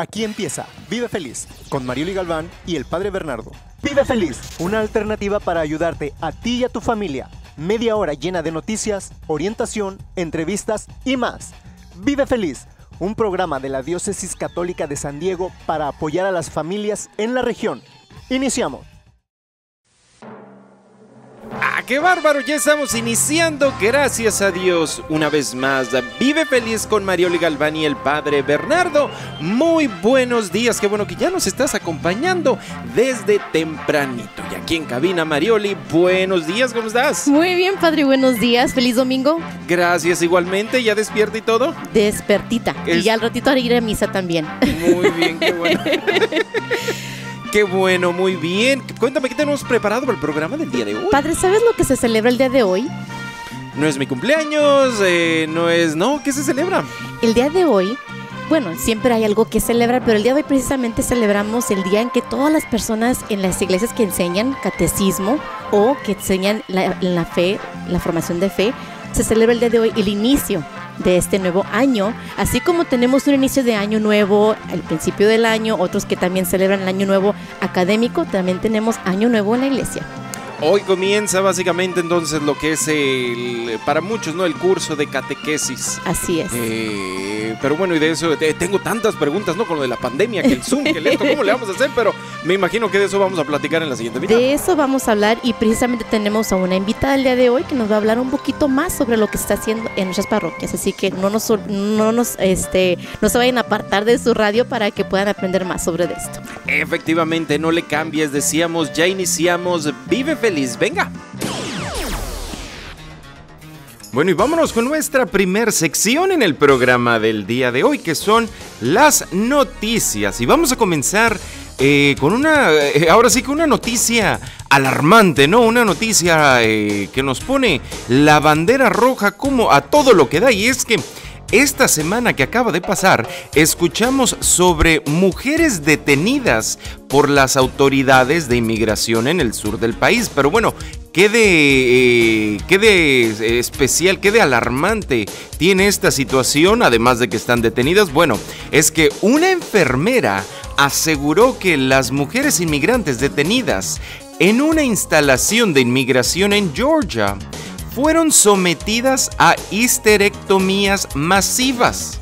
Aquí empieza Vive Feliz con Marioli Galván y el Padre Bernardo. Vive Feliz, una alternativa para ayudarte a ti y a tu familia. Media hora llena de noticias, orientación, entrevistas y más. Vive Feliz, un programa de la Diócesis Católica de San Diego para apoyar a las familias en la región. Iniciamos. ¡Ah, qué bárbaro! Ya estamos iniciando, gracias a Dios, una vez más. Vive feliz con Marioli Galván y el padre Bernardo. Muy buenos días, qué bueno que ya nos estás acompañando desde tempranito. Y aquí en cabina, Marioli, buenos días, ¿cómo estás? Muy bien, padre, buenos días, feliz domingo. Gracias, igualmente, ¿ya despierta y todo? Despertita. Y ya al ratito haré ir a misa también. Muy bien, qué bueno. Qué bueno, muy bien. Cuéntame, ¿qué tenemos preparado para el programa del día de hoy? Padre, ¿sabes lo que se celebra el día de hoy? No es mi cumpleaños, eh, no es... No, ¿qué se celebra? El día de hoy, bueno, siempre hay algo que celebrar, pero el día de hoy precisamente celebramos el día en que todas las personas en las iglesias que enseñan catecismo o que enseñan la, la fe, la formación de fe, se celebra el día de hoy el inicio de este nuevo año, así como tenemos un inicio de año nuevo al principio del año, otros que también celebran el año nuevo académico, también tenemos año nuevo en la iglesia. Hoy comienza básicamente entonces lo que es el, para muchos, ¿no? El curso de catequesis. Así es. Eh, pero bueno, y de eso eh, tengo tantas preguntas, ¿no? Con lo de la pandemia, que el Zoom, que el esto, ¿cómo le vamos a hacer? Pero me imagino que de eso vamos a platicar en la siguiente video. De eso vamos a hablar y precisamente tenemos a una invitada el día de hoy que nos va a hablar un poquito más sobre lo que se está haciendo en nuestras parroquias. Así que no nos, no nos, este, no se vayan a apartar de su radio para que puedan aprender más sobre esto. Efectivamente, no le cambies, decíamos, ya iniciamos Vive Feliz Venga. Bueno, y vámonos con nuestra primer sección en el programa del día de hoy, que son las noticias. Y vamos a comenzar eh, con una, eh, ahora sí, con una noticia alarmante, ¿no? Una noticia eh, que nos pone la bandera roja como a todo lo que da. Y es que esta semana que acaba de pasar, escuchamos sobre mujeres detenidas por las autoridades de inmigración en el sur del país. Pero bueno, ¿qué de, eh, de especial, qué de alarmante tiene esta situación, además de que están detenidas? Bueno, es que una enfermera aseguró que las mujeres inmigrantes detenidas en una instalación de inmigración en Georgia fueron sometidas a histerectomías masivas.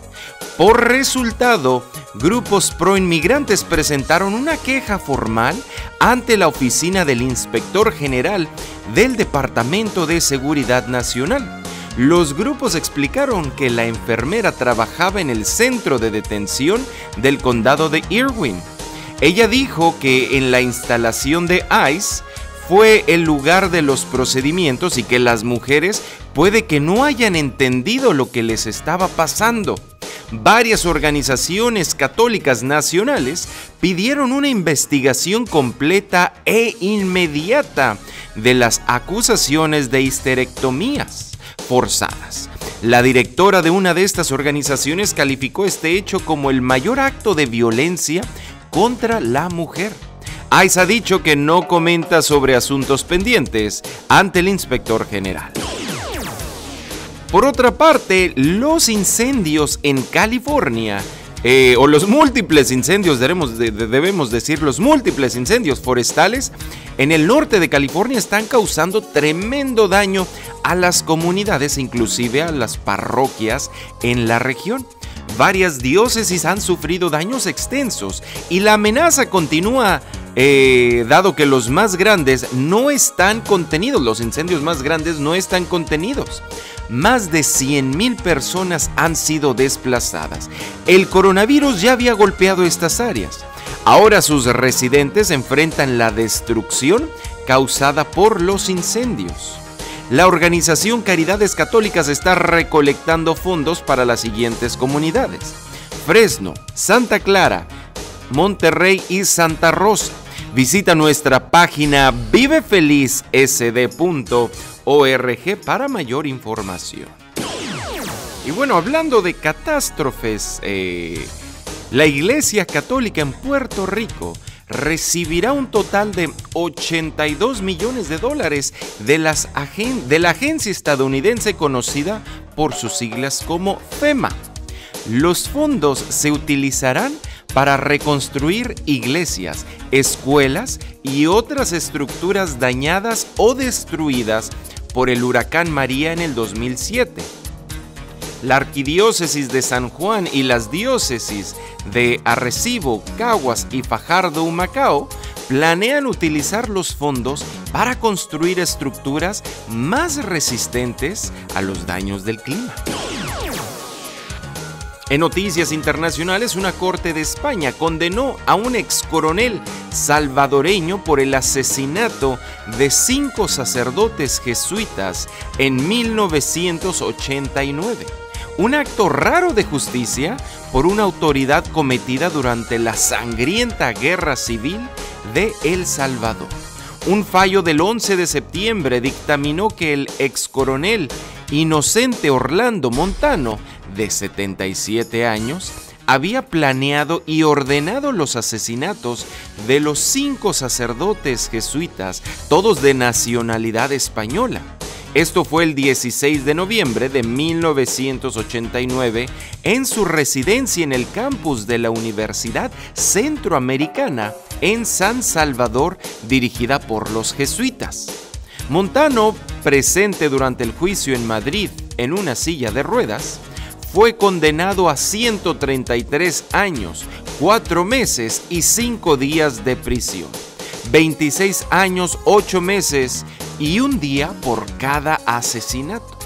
Por resultado, grupos proinmigrantes presentaron una queja formal ante la oficina del inspector general del Departamento de Seguridad Nacional. Los grupos explicaron que la enfermera trabajaba en el centro de detención del condado de Irwin. Ella dijo que en la instalación de ICE fue el lugar de los procedimientos y que las mujeres puede que no hayan entendido lo que les estaba pasando. Varias organizaciones católicas nacionales pidieron una investigación completa e inmediata de las acusaciones de histerectomías forzadas. La directora de una de estas organizaciones calificó este hecho como el mayor acto de violencia contra la mujer. ICE ha dicho que no comenta sobre asuntos pendientes ante el inspector general. Por otra parte, los incendios en California, eh, o los múltiples incendios, debemos, debemos decir, los múltiples incendios forestales en el norte de California están causando tremendo daño a las comunidades, inclusive a las parroquias en la región. Varias diócesis han sufrido daños extensos y la amenaza continúa eh, dado que los más grandes no están contenidos, los incendios más grandes no están contenidos. Más de 100.000 personas han sido desplazadas. El coronavirus ya había golpeado estas áreas. Ahora sus residentes enfrentan la destrucción causada por los incendios. La organización Caridades Católicas está recolectando fondos para las siguientes comunidades. Fresno, Santa Clara, Monterrey y Santa Rosa. Visita nuestra página vivefelizsd.org para mayor información. Y bueno, hablando de catástrofes, eh, la Iglesia Católica en Puerto Rico recibirá un total de 82 millones de dólares de, las de la agencia estadounidense conocida por sus siglas como FEMA. Los fondos se utilizarán para reconstruir iglesias, escuelas y otras estructuras dañadas o destruidas por el huracán María en el 2007. La arquidiócesis de San Juan y las diócesis de Arrecibo, Caguas y Fajardo Humacao planean utilizar los fondos para construir estructuras más resistentes a los daños del clima. En noticias internacionales, una corte de España condenó a un ex coronel salvadoreño por el asesinato de cinco sacerdotes jesuitas en 1989. Un acto raro de justicia por una autoridad cometida durante la sangrienta guerra civil de El Salvador. Un fallo del 11 de septiembre dictaminó que el ex coronel Inocente Orlando Montano, de 77 años, había planeado y ordenado los asesinatos de los cinco sacerdotes jesuitas, todos de nacionalidad española. Esto fue el 16 de noviembre de 1989 en su residencia en el campus de la Universidad Centroamericana en San Salvador, dirigida por los jesuitas. Montano, presente durante el juicio en Madrid en una silla de ruedas, fue condenado a 133 años, 4 meses y 5 días de prisión. 26 años, 8 meses y un día por cada asesinato.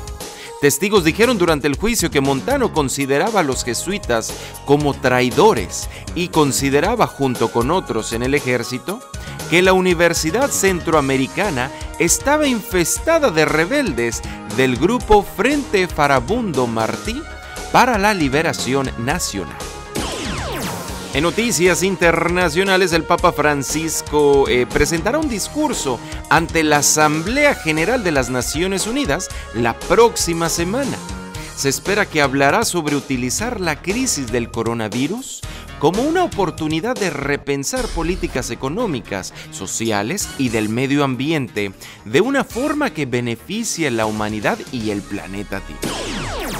Testigos dijeron durante el juicio que Montano consideraba a los jesuitas como traidores y consideraba junto con otros en el ejército que la Universidad Centroamericana estaba infestada de rebeldes del grupo Frente Farabundo Martí para la Liberación Nacional. En noticias internacionales, el Papa Francisco eh, presentará un discurso ante la Asamblea General de las Naciones Unidas la próxima semana. Se espera que hablará sobre utilizar la crisis del coronavirus como una oportunidad de repensar políticas económicas, sociales y del medio ambiente de una forma que beneficie a la humanidad y el planeta.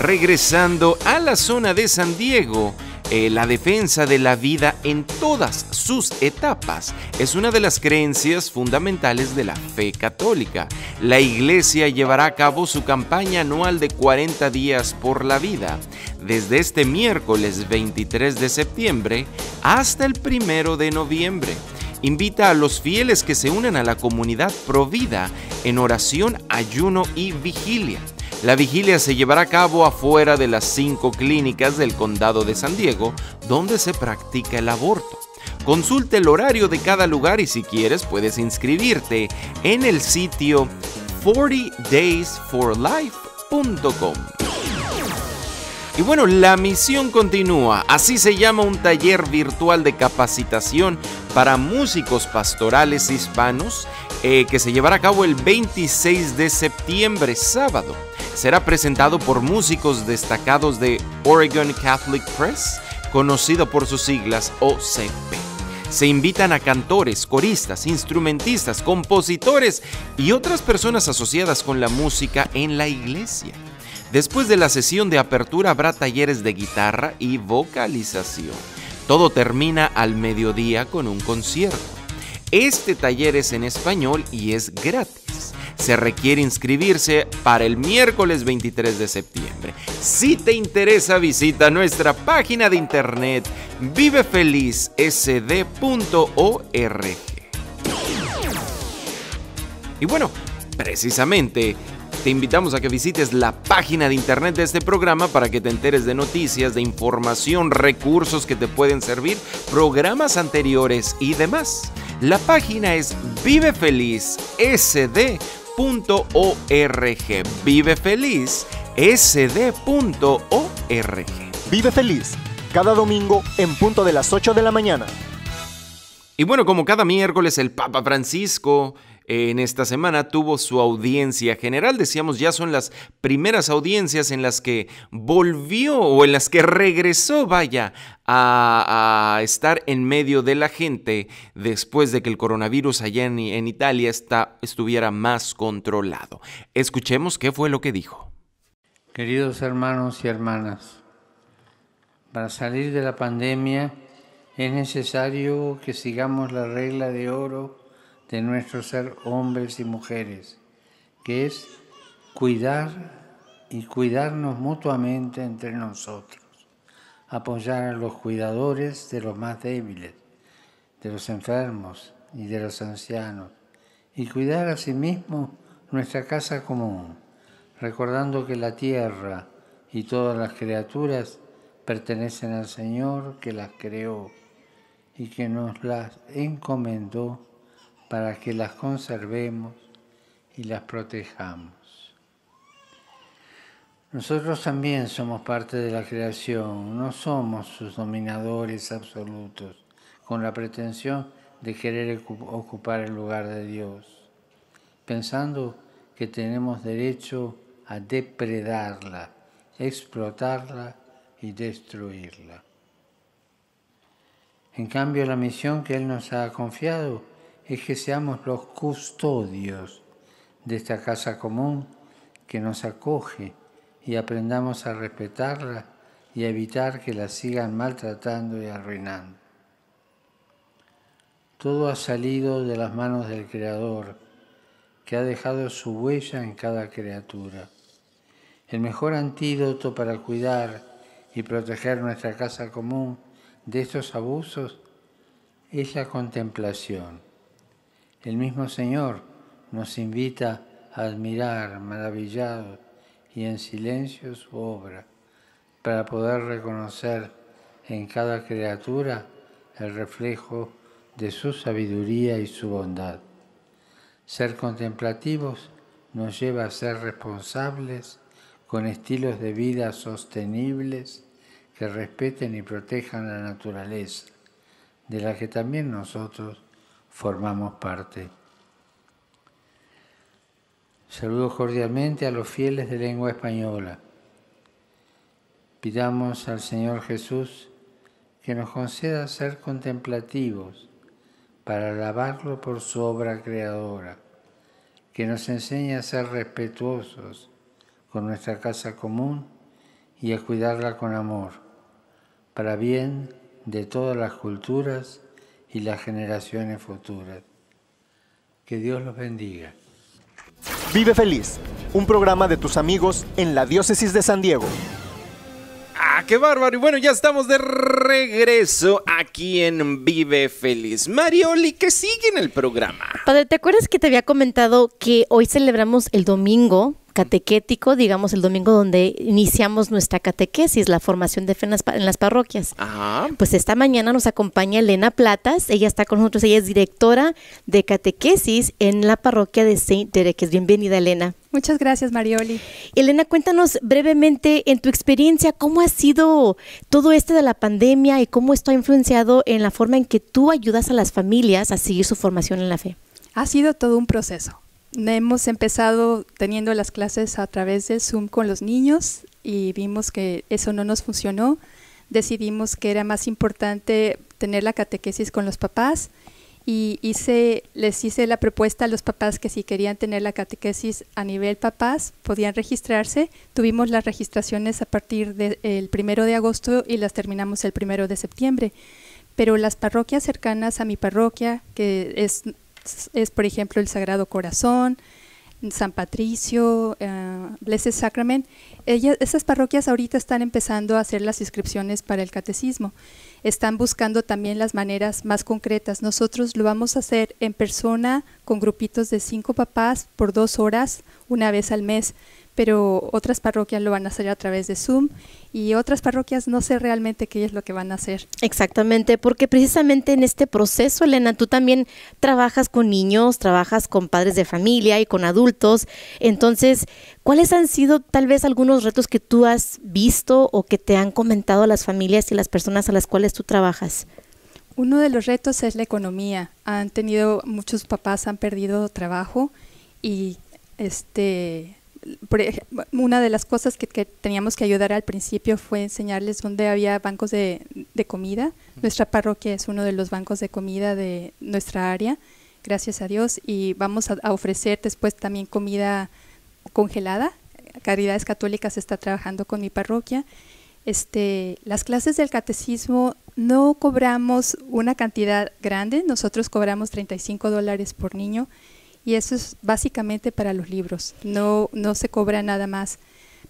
Regresando a la zona de San Diego, eh, la defensa de la vida en todas sus etapas es una de las creencias fundamentales de la fe católica. La Iglesia llevará a cabo su campaña anual de 40 días por la vida, desde este miércoles 23 de septiembre hasta el 1 de noviembre invita a los fieles que se unan a la comunidad Provida en oración, ayuno y vigilia. La vigilia se llevará a cabo afuera de las cinco clínicas del condado de San Diego, donde se practica el aborto. Consulte el horario de cada lugar y si quieres puedes inscribirte en el sitio 40daysforlife.com. Y bueno, la misión continúa. Así se llama un taller virtual de capacitación para músicos pastorales hispanos eh, que se llevará a cabo el 26 de septiembre, sábado será presentado por músicos destacados de Oregon Catholic Press, conocido por sus siglas OCP. Se invitan a cantores, coristas, instrumentistas, compositores y otras personas asociadas con la música en la iglesia. Después de la sesión de apertura habrá talleres de guitarra y vocalización. Todo termina al mediodía con un concierto. Este taller es en español y es gratis se requiere inscribirse para el miércoles 23 de septiembre. Si te interesa, visita nuestra página de internet vivefelizsd.org. Y bueno, precisamente te invitamos a que visites la página de internet de este programa para que te enteres de noticias, de información, recursos que te pueden servir, programas anteriores y demás. La página es vivefelizsd.org sd.org. Vive feliz, sd.org. Vive feliz, cada domingo en punto de las 8 de la mañana. Y bueno, como cada miércoles el Papa Francisco en esta semana tuvo su audiencia general. Decíamos, ya son las primeras audiencias en las que volvió o en las que regresó, vaya, a, estar en medio de la gente después de que el coronavirus allá en, en Italia está, estuviera más controlado. Escuchemos qué fue lo que dijo. Queridos hermanos y hermanas, para salir de la pandemia Es necesario que sigamos la regla de oro de nuestro ser hombres y mujeres, que es cuidar y cuidarnos mutuamente entre nosotros, apoyar a los cuidadores de los más débiles, de los enfermos y de los ancianos, y cuidar a sí mismo nuestra casa común, recordando que la tierra y todas las criaturas pertenecen al Señor que las creó y que nos las encomendó para que las conservemos y las protejamos. Nosotros también somos parte de la creación, no somos sus dominadores absolutos, con la pretensión de querer ocupar el lugar de Dios, pensando que tenemos derecho a depredarla, explotarla y destruirla. En cambio, la misión que Él nos ha confiado es que seamos los custodios de esta casa común que nos acoge y aprendamos a respetarla y a evitar que la sigan maltratando y arruinando. Todo ha salido de las manos del Creador, que ha dejado su huella en cada criatura. El mejor antídoto para cuidar y proteger nuestra casa común de estos abusos es la contemplación. El mismo Señor nos invita a admirar maravillado y en silencio su obra para poder reconocer en cada criatura el reflejo de su sabiduría y su bondad. Ser contemplativos nos lleva a ser responsables con estilos de vida sostenibles que respeten y protejan la naturaleza, de la que también nosotros formamos parte. Saludo cordialmente a los fieles de lengua española. Pidamos al Señor Jesús que nos conceda ser contemplativos para alabarlo por su obra creadora, que nos enseñe a ser respetuosos con nuestra casa común y a cuidarla con amor, para bien de todas las culturas y las generaciones futuras. Que Dios los bendiga. Vive feliz, un programa de tus amigos en la diócesis de San Diego. ¡Ah, qué bárbaro! Y bueno, ya estamos de regreso aquí en Vive Feliz. Marioli, ¿qué sigue en el programa? Padre, ¿te acuerdas que te había comentado que hoy celebramos el domingo catequético, digamos el domingo donde iniciamos nuestra catequesis, la formación de fe en las, parroquias. Pues esta mañana nos acompaña Elena Platas, ella está con nosotros, ella es directora de catequesis en la parroquia de Saint Derek. Bienvenida Elena. Muchas gracias Marioli. Elena, cuéntanos brevemente en tu experiencia cómo ha sido todo este de la pandemia y cómo esto ha influenciado en la forma en que tú ayudas a las familias a seguir su formación en la fe. Ha sido todo un proceso Hemos empezado teniendo las clases a través de Zoom con los niños y vimos que eso no nos funcionó. Decidimos que era más importante tener la catequesis con los papás y hice, les hice la propuesta a los papás que si querían tener la catequesis a nivel papás, podían registrarse. Tuvimos las registraciones a partir del primero de agosto y las terminamos el primero de septiembre. Pero las parroquias cercanas a mi parroquia, que es es, por ejemplo, el Sagrado Corazón, San Patricio, uh, Blessed Sacrament. esas parroquias ahorita están empezando a hacer las inscripciones para el catecismo. Están buscando también las maneras más concretas. Nosotros lo vamos a hacer en persona con grupitos de cinco papás por dos horas, una vez al mes pero otras parroquias lo van a hacer a través de Zoom y otras parroquias no sé realmente qué es lo que van a hacer. Exactamente, porque precisamente en este proceso, Elena, tú también trabajas con niños, trabajas con padres de familia y con adultos. Entonces, ¿cuáles han sido tal vez algunos retos que tú has visto o que te han comentado las familias y las personas a las cuales tú trabajas? Uno de los retos es la economía. Han tenido muchos papás han perdido trabajo y este una de las cosas que, teníamos que ayudar al principio fue enseñarles dónde había bancos de, comida. Nuestra parroquia es uno de los bancos de comida de nuestra área, gracias a Dios, y vamos a, ofrecer después también comida congelada. Caridades Católicas está trabajando con mi parroquia Este, las clases del catecismo no cobramos una cantidad grande, nosotros cobramos 35 dólares por niño y eso es básicamente para los libros, no, no se cobra nada más.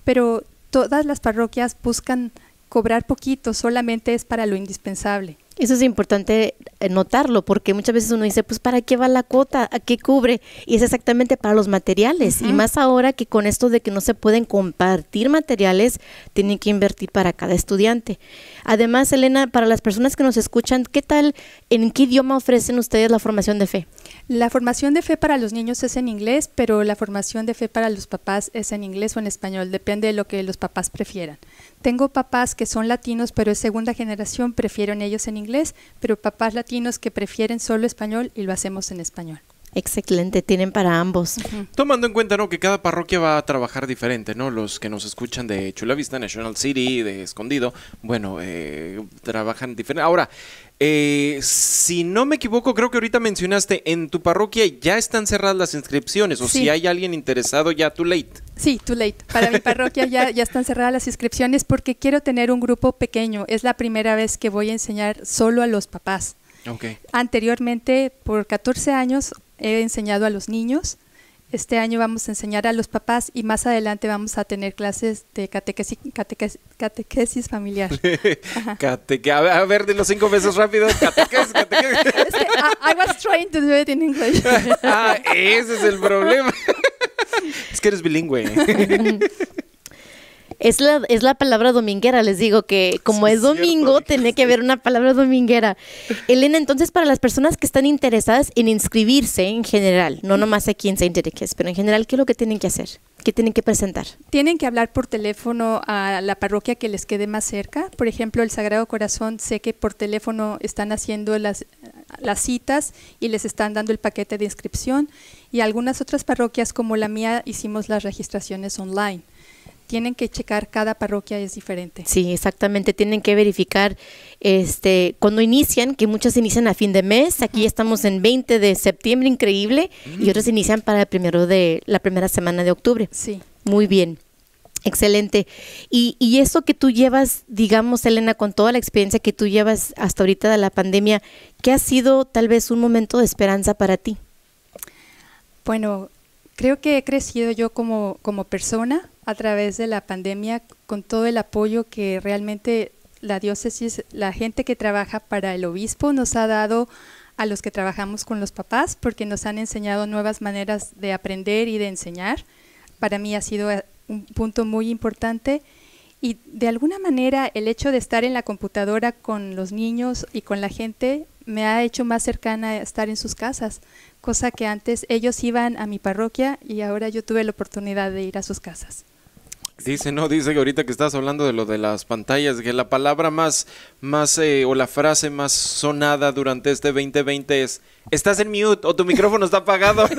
Pero todas las parroquias buscan cobrar poquito, solamente es para lo indispensable. Eso es importante notarlo porque muchas veces uno dice, pues ¿para qué va la cuota? ¿A qué cubre? Y es exactamente para los materiales. Y más ahora que con esto de que no se pueden compartir materiales, tienen que invertir para cada estudiante. Además, Elena, para las personas que nos escuchan, ¿qué tal, en qué idioma ofrecen ustedes la formación de fe? La formación de fe para los niños es en inglés, pero la formación de fe para los papás es en inglés o en español, depende de lo que los papás prefieran. Tengo papás que son latinos, pero es segunda generación, prefieren ellos en inglés, pero papás latinos que prefieren solo español y lo hacemos en español. Excelente, tienen para ambos. Tomando en cuenta ¿no? que cada parroquia va a trabajar diferente, ¿no? Los que nos escuchan de Chula Vista, National City, de Escondido, bueno, eh, trabajan diferente. Ahora, eh, si no me equivoco, creo que ahorita mencionaste, en tu parroquia ya están cerradas las inscripciones, o si hay alguien interesado, ya too late. Sí, too late. Para mi parroquia ya, ya están cerradas las inscripciones porque quiero tener un grupo pequeño. Es la primera vez que voy a enseñar solo a los papás. Okay. Anteriormente, por 14 años, he enseñado a los niños. Este año vamos a enseñar a los papás y más adelante vamos a tener clases de catequesis, catequesis, familiar. a ver, de los cinco meses rápido. Catequesis, catequesis. Es que I, I, was trying to do it in English. ah, ese es el problema. es que eres bilingüe. Es la, es la palabra dominguera, les digo que como es domingo, tiene que haber una palabra dominguera. Elena, entonces para las personas que están interesadas en inscribirse en general, no nomás aquí en Saint Dedicus, pero en general, ¿qué es lo que tienen que hacer? ¿Qué tienen que presentar? Tienen que hablar por teléfono a la parroquia que les quede más cerca. Por ejemplo, el Sagrado Corazón, sé que por teléfono están haciendo las, las citas y les están dando el paquete de inscripción. Y algunas otras parroquias como la mía hicimos las registraciones online tienen que checar cada parroquia es diferente. Sí, exactamente, tienen que verificar este cuando inician, que muchas inician a fin de mes, aquí estamos en 20 de septiembre, increíble, y otras inician para el primero de la primera semana de octubre. Sí. Muy bien. Excelente. Y, y eso que tú llevas, digamos, Elena, con toda la experiencia que tú llevas hasta ahorita de la pandemia, ¿qué ha sido tal vez un momento de esperanza para ti? Bueno, creo que he crecido yo como, persona a través de la pandemia con todo el apoyo que realmente la diócesis, la gente que trabaja para el obispo nos ha dado a los que trabajamos con los papás porque nos han enseñado nuevas maneras de aprender y de enseñar. Para mí ha sido eh, un punto muy importante y de alguna manera el hecho de estar en la computadora con los niños y con la gente me ha hecho más cercana a estar en sus casas, cosa que antes ellos iban a mi parroquia y ahora yo tuve la oportunidad de ir a sus casas. Dice, no, dice que ahorita que estás hablando de lo de las pantallas, que la palabra más, más eh, o la frase más sonada durante este 2020 es, estás en mute o tu micrófono está apagado.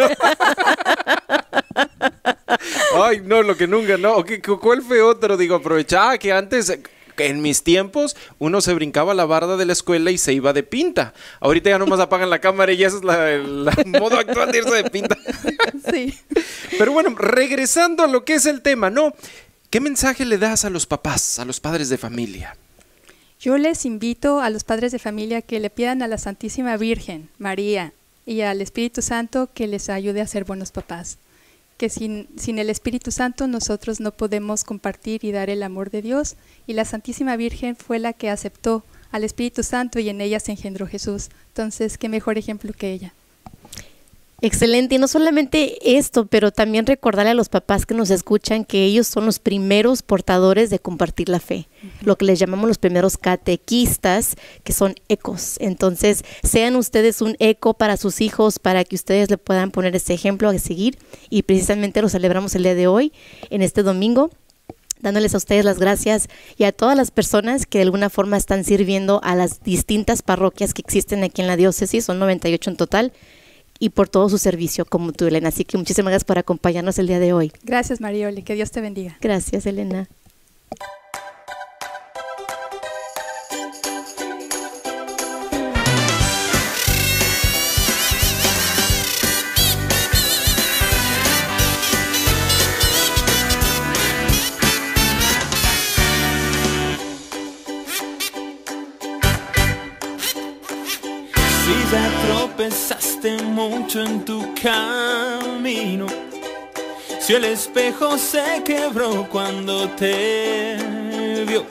Ay, no, lo que nunca, no. ¿Cuál fue otro? Digo, aprovechaba que antes en mis tiempos uno se brincaba la barda de la escuela y se iba de pinta. Ahorita ya nomás apagan la cámara y ya es el modo actual de irse de pinta. Sí. Pero bueno, regresando a lo que es el tema, ¿no? ¿Qué mensaje le das a los papás, a los padres de familia? Yo les invito a los padres de familia que le pidan a la Santísima Virgen, María, y al Espíritu Santo que les ayude a ser buenos papás que sin, sin el Espíritu Santo nosotros no podemos compartir y dar el amor de Dios. Y la Santísima Virgen fue la que aceptó al Espíritu Santo y en ella se engendró Jesús. Entonces, qué mejor ejemplo que ella. Excelente, y no solamente esto, pero también recordarle a los papás que nos escuchan que ellos son los primeros portadores de compartir la fe, lo que les llamamos los primeros catequistas, que son ecos. Entonces, sean ustedes un eco para sus hijos, para que ustedes le puedan poner ese ejemplo a seguir, y precisamente lo celebramos el día de hoy, en este domingo dándoles a ustedes las gracias y a todas las personas que de alguna forma están sirviendo a las distintas parroquias que existen aquí en la diócesis, son 98 en total, y por todo su servicio como tú, Elena. Así que muchísimas gracias por acompañarnos el día de hoy. Gracias, Marioli. Que Dios te bendiga. Gracias, Elena. Mucho en tu camino, si el espejo se quebró cuando te vio,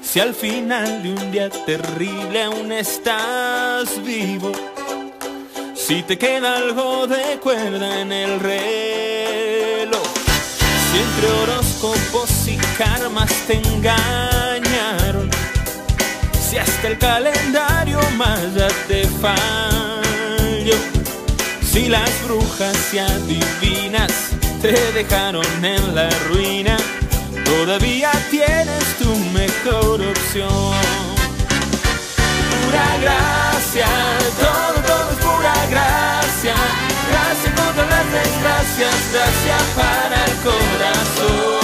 si al final de un día terrible aún estás vivo, si te queda algo de cuerda en el reloj, si entre horóscopos y karmas te engañaron, si hasta el calendario maya te falló, si las brujas y adivinas te dejaron en la ruina, todavía tienes tu mejor opción. Pura gracia, todo, todo es pura gracia. Gracia contra las desgracias, gracia para el corazón.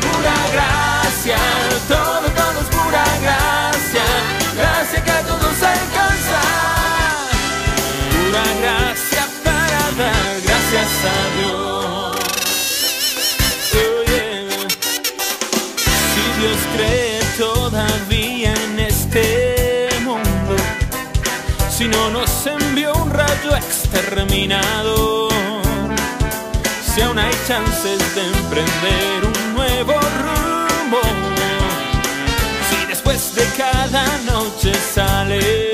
Pura gracia, todo, todo es pura gracia. Gracia que a todos alcanza. Cree todavía en este mundo, si no nos envió un rayo exterminador, si aún hay chances de emprender un nuevo rumbo, si después de cada noche sale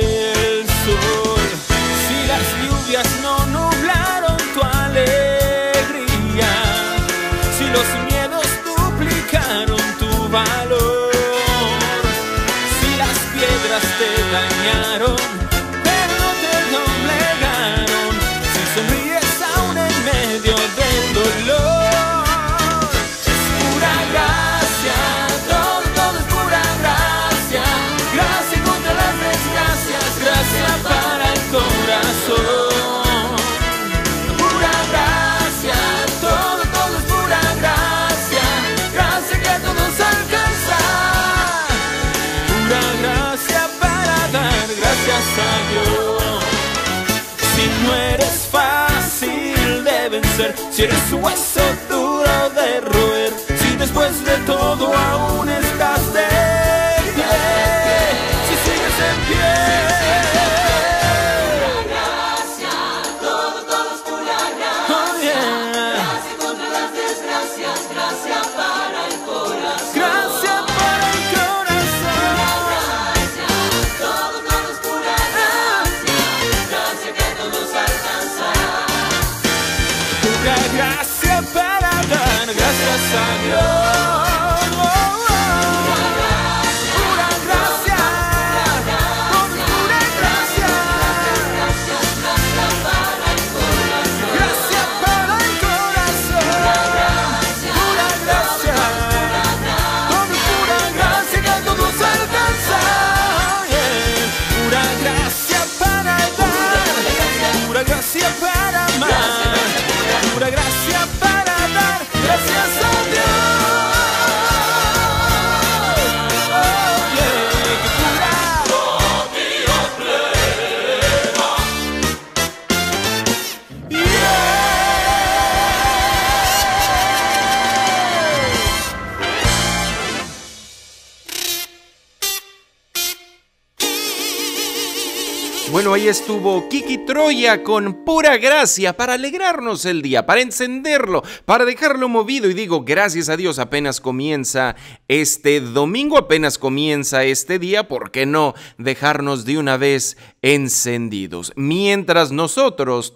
Ahí estuvo Kiki Troya con pura gracia para alegrarnos el día, para encenderlo, para dejarlo movido. Y digo, gracias a Dios, apenas comienza este domingo, apenas comienza este día, ¿por qué no dejarnos de una vez encendidos? Mientras nosotros...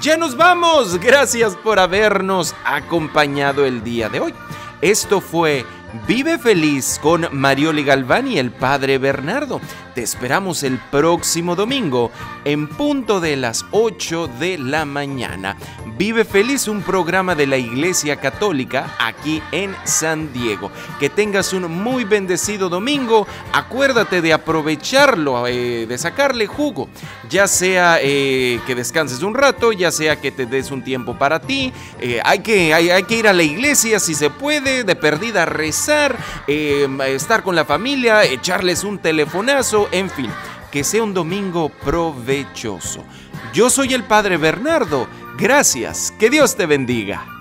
Ya nos vamos. Gracias por habernos acompañado el día de hoy. Esto fue Vive feliz con Marioli Galván y el Padre Bernardo. Te esperamos el próximo domingo en punto de las 8 de la mañana. Vive feliz, un programa de la Iglesia Católica aquí en San Diego. Que tengas un muy bendecido domingo. Acuérdate de aprovecharlo, eh, de sacarle jugo. Ya sea eh, que descanses un rato, ya sea que te des un tiempo para ti. Eh, hay, que, hay, que ir a la iglesia si se puede, de perdida eh, estar con la familia, echarles un telefonazo, en fin, que sea un domingo provechoso. Yo soy el Padre Bernardo. Gracias. Que Dios te bendiga.